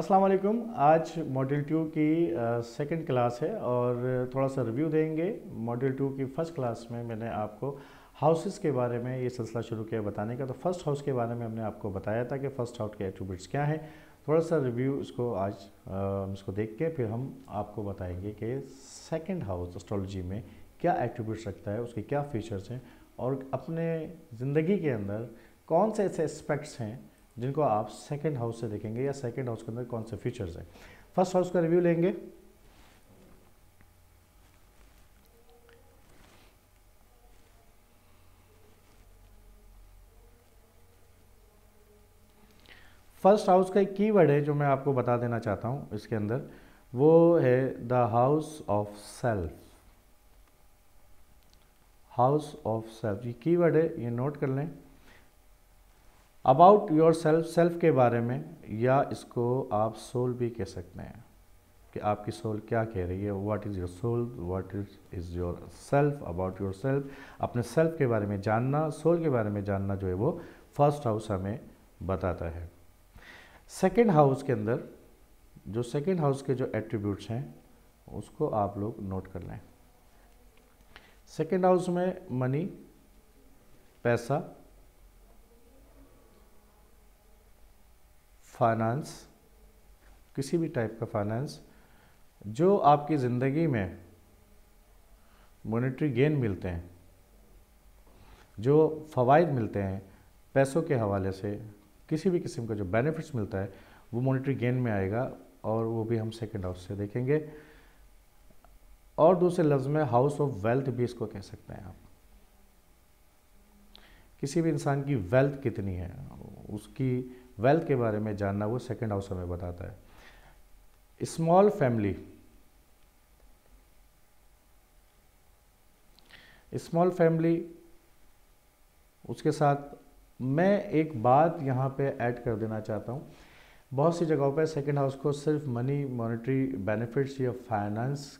अस्सलाम वालेकुम आज मॉड्यूल टू की सेकंड क्लास है और थोड़ा सा रिव्यू देंगे। मॉड्यूल टू की फ़र्स्ट क्लास में मैंने आपको हाउसेस के बारे में ये सिलसिला शुरू किया बताने का। तो फ़र्स्ट हाउस के बारे में हमने आपको बताया था कि फ़र्स्ट हाउस के एट्रीब्यूट्स क्या हैं। थोड़ा सा रिव्यू इसको आज आ, इसको देख के फिर हम आपको बताएँगे कि सेकेंड हाउस एस्ट्रोलॉजी में क्या एट्रीब्यूट्स रखता है उसके क्या फीचर्स हैं और अपने ज़िंदगी के अंदर कौन से ऐसे एस्पेक्ट्स हैं जिनको आप सेकेंड हाउस से देखेंगे या सेकेंड हाउस के अंदर कौन से फीचर्स हैं। फ़र्स्ट हाउस का रिव्यू लेंगे। फ़र्स्ट हाउस का एक कीवर्ड है जो मैं आपको बता देना चाहता हूँ इसके अंदर, वो है the house of self house of self ये कीवर्ड है, ये नोट कर लें। अबाउट योर सेल्फ सेल्फ के बारे में या इसको आप सोल भी कह सकते हैं कि आपकी सोल क्या कह रही है what is your soul what is is your self about yourself अपने सेल्फ के बारे में जानना सोल के बारे में जानना जो है वो फ़र्स्ट हाउस हमें बताता है। सेकेंड हाउस के अंदर, जो सेकेंड हाउस के जो एट्रीब्यूट्स हैं, उसको आप लोग नोट कर लें। सेकेंड हाउस में मनी पैसा फाइनेंस किसी भी टाइप का फाइनेंस जो आपकी ज़िंदगी में मोनेटरी गेन मिलते हैं, जो फ़वाद मिलते हैं, पैसों के हवाले से, किसी भी किस्म का जो बेनिफिट्स मिलता है, वो मोनेटरी गेन में आएगा और वो भी हम सेकेंड हाउस से देखेंगे। और दूसरे लफ्ज़ में हाउस ऑफ़ वेल्थ भी इसको कह सकते हैं आप। किसी भी इंसान की वेल्थ कितनी है, उसकी वेल्थ के बारे में जानना वो सेकेंड हाउस हमें बताता है। स्मॉल फैमिली स्मॉल फैमिली उसके साथ मैं एक बात यहाँ पे ऐड कर देना चाहता हूँ। बहुत सी जगहों पे सेकेंड हाउस को सिर्फ़ मनी मॉनेटरी बेनिफिट्स या फाइनेंस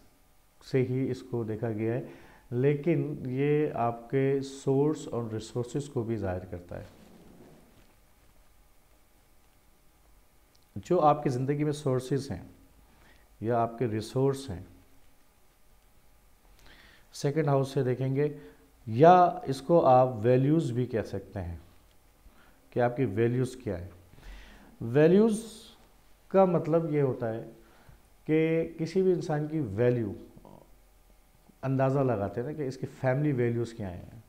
से ही इसको देखा गया है, लेकिन ये आपके सोर्स और रिसोर्स को भी ज़ाहिर करता है। जो आपकी ज़िंदगी में सोर्सेज हैं, या आपके रिसोर्स हैं सेकंड हाउस से देखेंगे, या इसको आप वैल्यूज़ भी कह सकते हैं कि आपकी वैल्यूज़ क्या है। वैल्यूज़ का मतलब ये होता है कि किसी भी इंसान की वैल्यू अंदाज़ा लगाते हैं ना कि इसकी फैमिली वैल्यूज़ क्या हैं।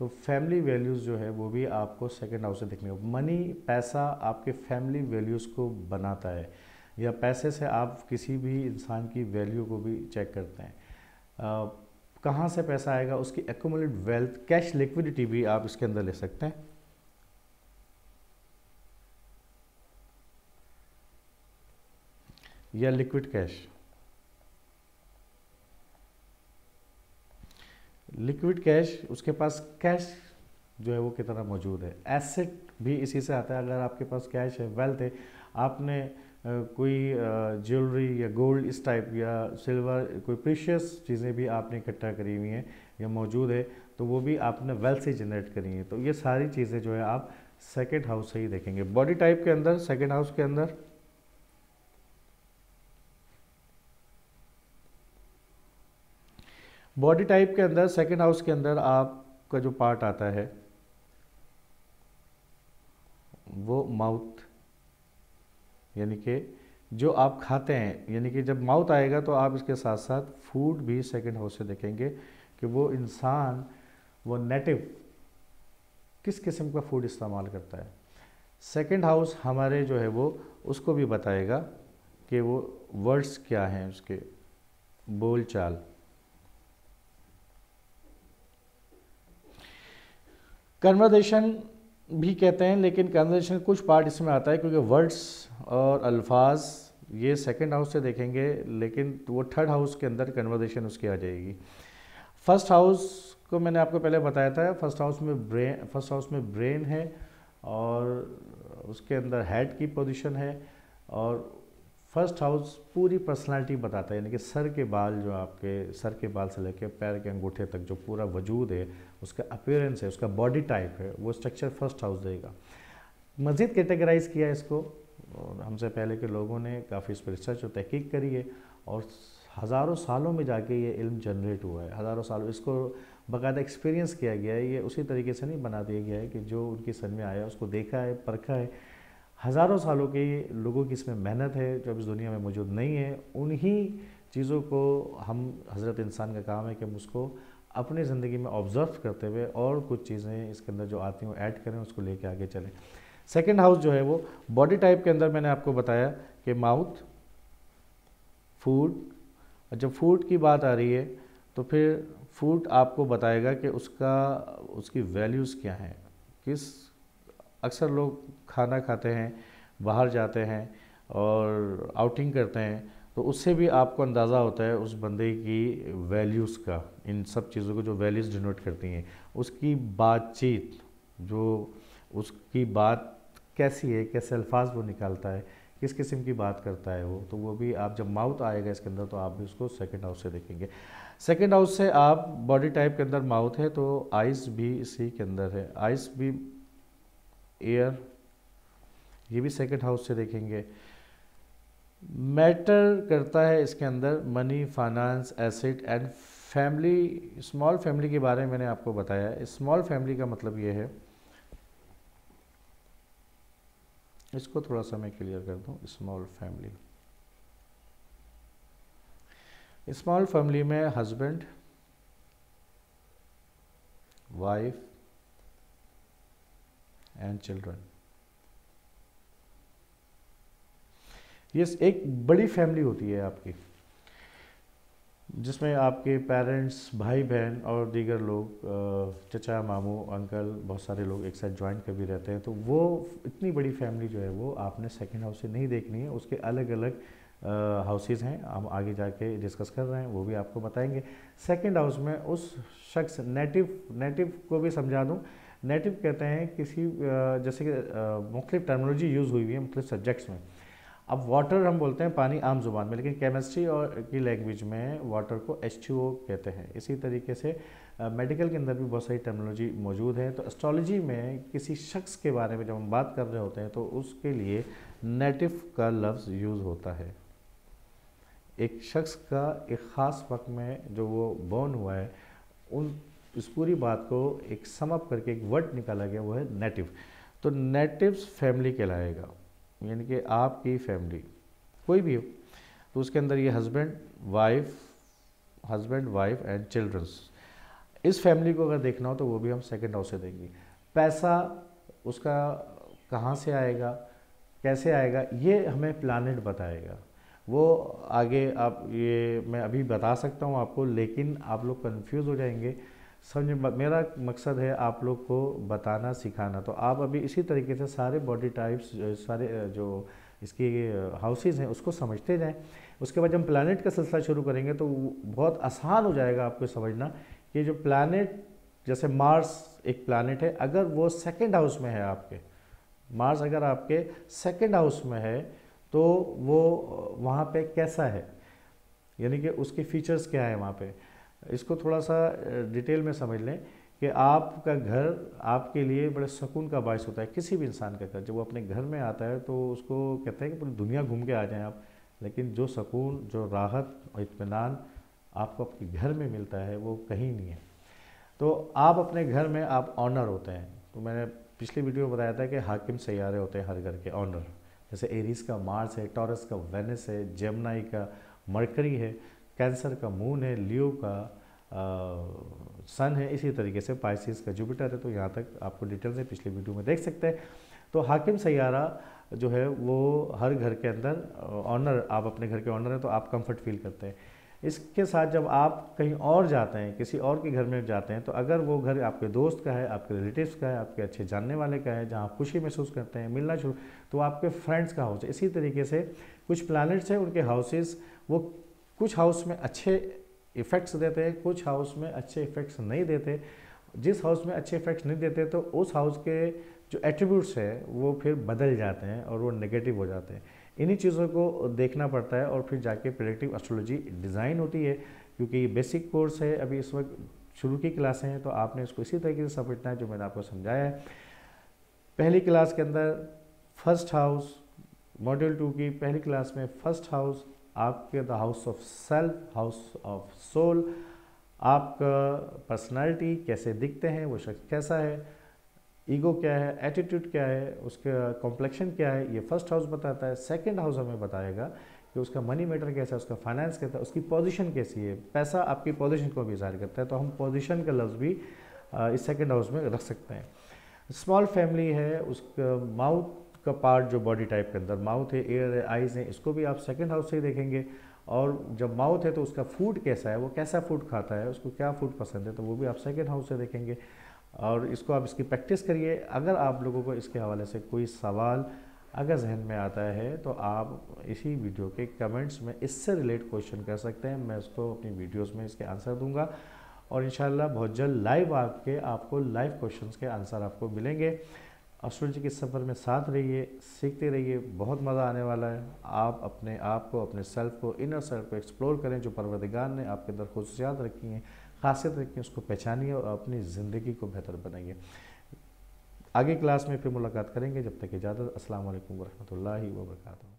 तो फैमिली वैल्यूज़ जो है, वो भी आपको सेकेंड हाउस से देखने को मनी पैसा आपके फैमिली वैल्यूज़ को बनाता है, या पैसे से आप किसी भी इंसान की वैल्यू को भी चेक करते हैं। कहाँ से पैसा आएगा, उसकी एकोमोलेट वेल्थ कैश लिक्विडिटी भी आप इसके अंदर ले सकते हैं। या लिक्विड कैश लिक्विड कैश, उसके पास कैश जो है वो कितना मौजूद है? एसेट भी इसी से आता है। अगर आपके पास कैश है वेल्थ है, आपने कोई ज्वेलरी या गोल्ड इस टाइप या सिल्वर कोई प्रीशियस चीज़ें भी आपने इकट्ठा करी हुई हैं या मौजूद है तो वो भी आपने वेल्थ से जनरेट करी है। तो ये सारी चीज़ें जो है आप सेकेंड हाउस से ही देखेंगे। बॉडी टाइप के अंदर सेकेंड हाउस के अंदर बॉडी टाइप के अंदर सेकेंड हाउस के अंदर आपका जो पार्ट आता है, वो माउथ यानी कि जो आप खाते हैं, यानी कि जब माउथ आएगा तो आप इसके साथ साथ फ़ूड भी सेकेंड हाउस से देखेंगे कि वो इंसान, वो नेटिव किस किस्म का फ़ूड इस्तेमाल करता है। सेकेंड हाउस हमारे जो है वो, उसको भी बताएगा कि वो वर्ड्स क्या हैं उसके बोल कन्वर्जेशन भी कहते हैं, लेकिन कन्वर्जेशन कुछ पार्ट इसमें आता है, क्योंकि वर्ड्स और अल्फाज ये सेकेंड हाउस से देखेंगे, लेकिन वो थर्ड हाउस के अंदर कन्वर्जेशन उसकी आ जाएगी। फ़र्स्ट हाउस को मैंने आपको पहले बताया था फ़र्स्ट हाउस में ब्रेन फ़र्स्ट हाउस में ब्रेन है, और उसके अंदर हेड की पोजीशन है, और फ़र्स्ट हाउस पूरी पर्सनालिटी बताता है, यानी कि सर के बाल जो आपके, सर के बाल से लेकर पैर के अंगूठे तक जो पूरा वजूद है, उसका अपेयरेंस है, उसका बॉडी टाइप है, वो स्ट्रक्चर फ़र्स्ट हाउस देगा। मज़ीद कैटेगराइज किया है इसको हमसे पहले के लोगों ने काफ़ी इस पर रिसर्च और तहकीक करी है, और हज़ारों सालों में जाके ये इल्म जनरेट हुआ है, हज़ारों सालों, इसको बाकायदा एक्सपीरियंस किया गया है, ये उसी तरीके से नहीं बना दिया गया है कि जो उनकी समझ में आया, उसको देखा है, परखा है हज़ारों सालों के लोगों की इसमें मेहनत है, जो अब इस दुनिया में मौजूद नहीं है, उन्हीं चीज़ों को हम हज़रत इंसान का काम है कि हम उसको अपनी ज़िंदगी में ऑब्ज़र्व करते हुए और कुछ चीज़ें इसके अंदर जो आती हैं ऐड करें, उसको लेके आगे चलें। सेकेंड हाउस जो है वो बॉडी टाइप के अंदर मैंने आपको बताया कि माउथ फ़ूड जब फ़ूड की बात आ रही है तो फिर फ़ूड आपको बताएगा कि उसका, उसकी वैल्यूज़ क्या हैं, किस अक्सर लोग खाना खाते हैं, बाहर जाते हैं और आउटिंग करते हैं तो उससे भी आपको अंदाज़ा होता है उस बंदे की वैल्यूज़ का, इन सब चीज़ों को जो वैल्यूज़ डिनोट करती हैं। उसकी बातचीत, जो उसकी बात कैसी है, कैसे अल्फाज वो निकालता है, किस किस्म की बात करता है वो तो वो भी आप जब माउथ आएगा इसके अंदर तो आप भी उसको सेकेंड हाउस से देखेंगे। सेकेंड हाउस से आप बॉडी टाइप के अंदर माउथ है तो आइस भी इसी के अंदर है। आइस भी एयर ये भी सेकेंड हाउस से देखेंगे। मैटर करता है इसके अंदर money finance asset and family small family के बारे में मैंने आपको बताया। स्मॉल फैमिली का मतलब ये है। इसको थोड़ा सा मैं क्लियर कर दूँ स्मॉल फैमिली स्मॉल फैमिली में हस्बैंड वाइफ एंड चिल्ड्रन ये एक बड़ी फैमिली होती है आपकी, जिसमें आपके पेरेंट्स भाई बहन और दीगर लोग चचा, मामू अंकल बहुत सारे लोग एक साथ ज्वाइंट कर भी रहते हैं। तो वो इतनी बड़ी फैमिली जो है वो आपने सेकेंड हाउस से नहीं देखनी है। उसके अलग अलग हाउसेस हैं। हम आगे जाके डिस्कस कर रहे हैं, वो भी आपको बताएँगे। सेकंड हाउस में उस शख्स नेटिव नेटिव को भी समझा दूँ नेटिव कहते हैं किसी जैसे कि मुख्तलिफ़ टर्मोलॉजी यूज़ हुई हुई है मुख्तलिफ़ सब्जेक्ट्स में। अब वाटर हम बोलते हैं पानी आम ज़ुबान में, लेकिन केमिस्ट्री और की लैंग्वेज में वाटर को एच कहते हैं। इसी तरीके से मेडिकल के अंदर भी बहुत सारी टेक्नोलॉजी मौजूद है। तो एस्ट्रोलॉजी में किसी शख्स के बारे में जब हम बात कर रहे होते हैं तो उसके लिए नेटिव का लफ्ज़ यूज़ होता है। एक शख्स का एक ख़ास वक्त में जो वो बॉर्न हुआ है, उन इस पूरी बात को एक समअप करके एक वर्ड निकाला गया, वो है नेटिव तो नेटिव्स फैमिली कहलाएगा, यानी कि आपकी फैमिली कोई भी हो। तो उसके अंदर ये husband wife husband wife and childrens इस फैमिली को अगर देखना हो तो वो भी हम सेकेंड हाउस से देंगे। पैसा उसका कहाँ से आएगा, कैसे आएगा, ये हमें प्लानट बताएगा। वो आगे आप, ये मैं अभी बता सकता हूँ आपको, लेकिन आप लोग कन्फ्यूज़ हो जाएँगे। समझ मेरा मकसद है आप लोग को बताना, सिखाना। तो आप अभी इसी तरीके से सारे बॉडी टाइप्स सारे जो इसकी हाउसेज हैं, उसको समझते जाएँ। उसके बाद जब प्लानट का सिलसिला शुरू करेंगे तो बहुत आसान हो जाएगा आपको समझना कि जो प्लानट जैसे मार्स एक प्लानट है, अगर वो सेकेंड हाउस में है आपके मार्स अगर आपके सेकेंड हाउस में है तो वो, वहाँ पे कैसा है? यानी कि उसके फीचर्स क्या है वहाँ पे? इसको थोड़ा सा डिटेल में समझ लें कि आपका घर आपके लिए बड़े सुकून का बायस होता है किसी भी इंसान का घर। जब वो अपने घर में आता है तो उसको कहते हैं कि पूरी दुनिया घूम के आ जाएँ आप, लेकिन जो सुकून, जो राहत और इतमान आपको आपके घर में मिलता है, वो कहीं नहीं है। तो आप अपने घर में आप ऑनर होते हैं। तो मैंने पिछली वीडियो में बताया था कि हाकिम सैारे होते हैं हर घर के ऑनर। जैसे एरीज का मार्स है, टॉरस का वेनिस है, जेमनाई का मरकरी है। कैंसर का मून है लियो का आ, सन है इसी तरीके से पाइसिस का जुपिटर है तो यहाँ तक आपको डिटेल से पिछले वीडियो में देख सकते हैं। तो हाकिम सैारा जो है वो हर घर के अंदर ऑनर आप अपने घर के ऑनर हैं तो आप कंफर्ट फील करते हैं। इसके साथ जब आप कहीं और जाते हैं किसी और के घर में जाते हैं तो अगर वो घर आपके दोस्त का है आपके रिलेटिव्स का है आपके अच्छे जानने वाले का है जहाँ खुशी महसूस करते हैं मिलना शुरू तो आपके फ्रेंड्स का हाउस है। इसी तरीके से कुछ प्लानट्स हैं उनके हाउसेस वो कुछ हाउस में अच्छे इफ़ेक्ट्स देते हैं, कुछ हाउस में अच्छे इफ़ेक्ट्स नहीं देते। जिस हाउस में अच्छे इफ़ेक्ट्स नहीं देते तो उस हाउस के जो एट्रीब्यूट्स है, वो फिर बदल जाते हैं और वो नेगेटिव हो जाते हैं। इन्हीं चीज़ों को देखना पड़ता है और फिर जाके प्रोडक्टिव एस्ट्रोलॉजी डिज़ाइन होती है, क्योंकि ये बेसिक कोर्स है। अभी इस वक्त शुरू की क्लासें हैं तो आपने इसको इसी तरीके से समझना है, जो मैंने आपको समझाया है। पहली क्लास के अंदर फ़र्स्ट हाउस मॉड्यूल टू की, पहली क्लास में फ़र्स्ट हाउस आपके the house of self, house of soul, आपका पर्सनालिटी कैसे दिखते हैं, वो शख्स कैसा है, ईगो क्या है, एटीट्यूड क्या है, उसका कॉम्प्लेक्शन क्या है, ये फ़र्स्ट हाउस बताता है। सेकंड हाउस हमें बताएगा कि उसका मनी मैटर कैसा है, उसका फाइनेंस कैसा है, उसकी पोजीशन कैसी है। पैसा आपकी पोजीशन को भी ज़ाहिर करता है तो हम पोजीशन का लफ्ज़ भी इस सेकंड हाउस में रख सकते हैं। स्मॉल फैमिली है, उसका माउथ का पार्ट जो बॉडी टाइप के अंदर माउथ है एयर है आइज़ हैं, इसको भी आप सेकेंड हाउस से ही देखेंगे। और जब माउथ है तो उसका फ़ूड कैसा है, वो कैसा फ़ूड खाता है, उसको क्या फ़ूड पसंद है तो वो भी आप सेकेंड हाउस से देखेंगे। और इसको आप इसकी प्रैक्टिस करिए। अगर आप लोगों को इसके हवाले से कोई सवाल अगर जहन में आता है तो आप इसी वीडियो के कमेंट्स में इससे रिलेट क्वेश्चन कर सकते हैं। मैं उसको अपनी वीडियोस में इसके आंसर दूँगा। और इन बहुत जल्द लाइव आपके, आपको लाइव क्वेश्चंस के आंसर आपको मिलेंगे। जी के सफ़र में साथ रहिए, सीखते रहिए, बहुत मज़ा आने वाला है। आप अपने आप को, अपने सेल्फ को इनर सेल्फ को एक्सप्लोर करें जो परवरदिगार ने आपके अंदर खसूसियात रखी हैं। खासियत रखी हैं उसको पहचानिए और अपनी ज़िंदगी को बेहतर बनाइए। आगे क्लास में फिर मुलाकात करेंगे। जब तक इजाज़त असल वरहमल वर्का